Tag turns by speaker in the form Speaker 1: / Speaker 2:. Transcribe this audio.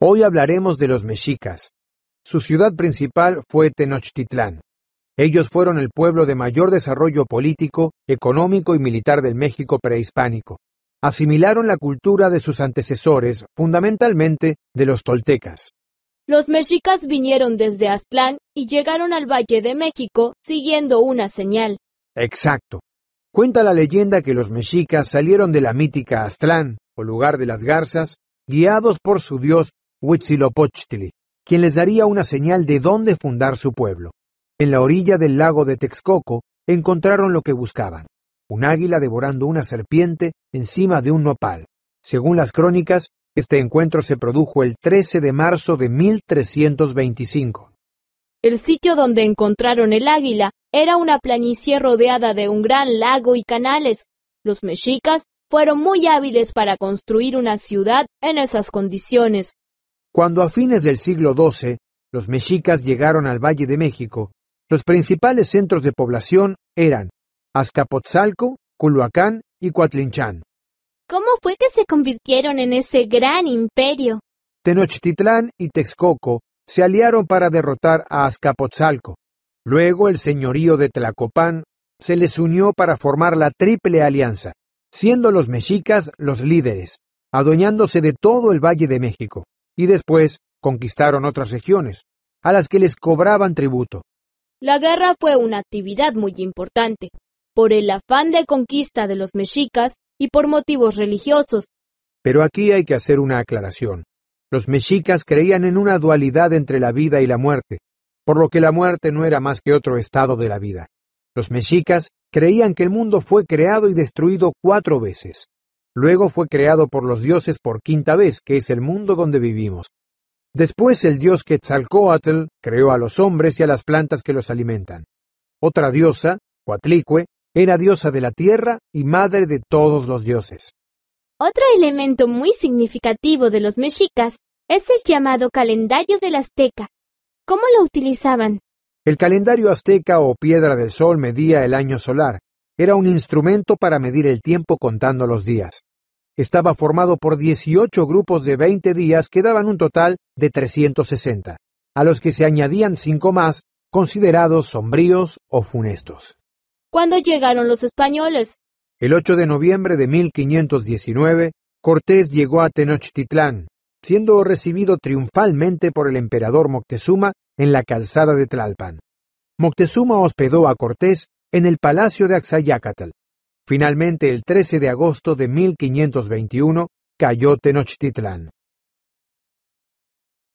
Speaker 1: Hoy hablaremos de los mexicas. Su ciudad principal fue Tenochtitlán. Ellos fueron el pueblo de mayor desarrollo político, económico y militar del México prehispánico. Asimilaron la cultura de sus antecesores, fundamentalmente de los toltecas.
Speaker 2: Los mexicas vinieron desde Aztlán y llegaron al Valle de México siguiendo una señal.
Speaker 1: Exacto. Cuenta la leyenda que los mexicas salieron de la mítica Aztlán, o lugar de las garzas, guiados por su dios Huitzilopochtli, quien les daría una señal de dónde fundar su pueblo. En la orilla del lago de Texcoco encontraron lo que buscaban, un águila devorando una serpiente encima de un nopal. Según las crónicas, este encuentro se produjo el 13 de marzo de 1325.
Speaker 2: El sitio donde encontraron el águila era una planicie rodeada de un gran lago y canales. Los mexicas fueron muy hábiles para construir una ciudad en esas condiciones.
Speaker 1: Cuando a fines del siglo XII los mexicas llegaron al Valle de México, los principales centros de población eran Azcapotzalco, Culhuacán y Coatlinchán.
Speaker 2: ¿Cómo fue que se convirtieron en ese gran imperio?
Speaker 1: Tenochtitlán y Texcoco se aliaron para derrotar a Azcapotzalco. Luego el señorío de Tlacopán se les unió para formar la Triple Alianza, siendo los mexicas los líderes, adueñándose de todo el Valle de México, y después conquistaron otras regiones, a las que les cobraban tributo.
Speaker 2: La guerra fue una actividad muy importante, por el afán de conquista de los mexicas y por motivos religiosos.
Speaker 1: Pero aquí hay que hacer una aclaración. Los mexicas creían en una dualidad entre la vida y la muerte, por lo que la muerte no era más que otro estado de la vida. Los mexicas creían que el mundo fue creado y destruido cuatro veces. Luego fue creado por los dioses por quinta vez, que es el mundo donde vivimos. Después el dios Quetzalcoatl creó a los hombres y a las plantas que los alimentan. Otra diosa, Coatlicue, era diosa de la tierra y madre de todos los dioses.
Speaker 2: Otro elemento muy significativo de los mexicas es el llamado calendario del azteca. ¿Cómo lo utilizaban?
Speaker 1: El calendario azteca o piedra del sol medía el año solar. Era un instrumento para medir el tiempo contando los días. Estaba formado por 18 grupos de 20 días que daban un total de 360, a los que se añadían cinco más, considerados sombríos o funestos.
Speaker 2: ¿Cuándo llegaron los españoles?
Speaker 1: El 8 de noviembre de 1519, Cortés llegó a Tenochtitlán, siendo recibido triunfalmente por el emperador Moctezuma en la calzada de Tlalpan. Moctezuma hospedó a Cortés en el palacio de Axayácatl. Finalmente, el 13 de agosto de 1521, cayó Tenochtitlán.